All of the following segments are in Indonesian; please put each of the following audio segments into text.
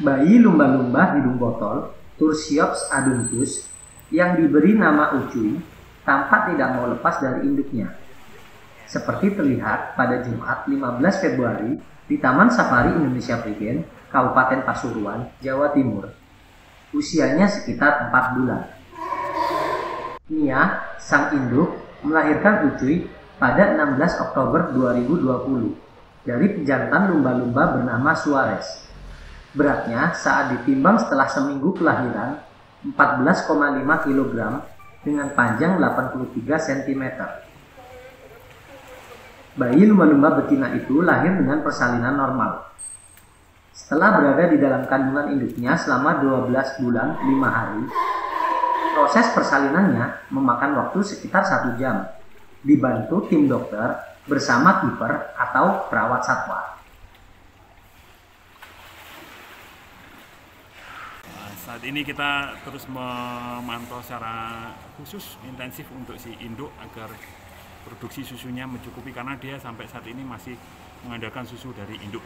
bayi lumba-lumba hidung botol Tursiops aduntus yang diberi nama Ucuy tampak tidak mau lepas dari induknya. Seperti terlihat pada Jumat 15 Februari di Taman Safari Indonesia Prigen, Kabupaten Pasuruan, Jawa Timur. Usianya sekitar 4 bulan. Nia, sang induk, melahirkan Ucuy pada 16 Oktober 2020 dari pejantan lumba-lumba bernama Suarez. Beratnya saat ditimbang setelah seminggu kelahiran 14,5 kg dengan panjang 83 cm. Bayi lumba-lumba betina itu lahir dengan persalinan normal. Setelah berada di dalam kandungan induknya selama 12 bulan 5 hari, proses persalinannya memakan waktu sekitar satu jam, dibantu tim dokter bersama kiper atau perawat satwa. Saat ini kita terus memantau secara khusus intensif untuk si induk agar produksi susunya mencukupi karena dia sampai saat ini masih mengandalkan susu dari induk.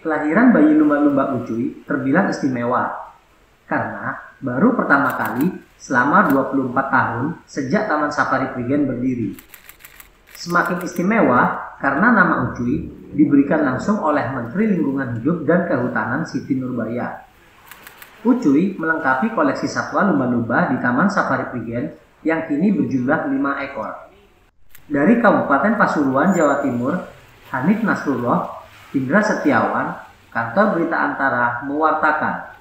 Kelahiran bayi lumba-lumba ucuy terbilang istimewa karena baru pertama kali selama 24 tahun sejak Taman Safari Prigen berdiri. Semakin istimewa karena nama Ucuy diberikan langsung oleh Menteri Lingkungan Hidup dan Kehutanan Siti Nurbaya. Ucuy melengkapi koleksi satwa lumba-lumba di Taman Safari Prigen yang kini berjumlah 5 ekor. Dari Kabupaten Pasuruan, Jawa Timur, Hanif Nasrullah, Indra Setiawan, Kantor Berita Antara mewartakan.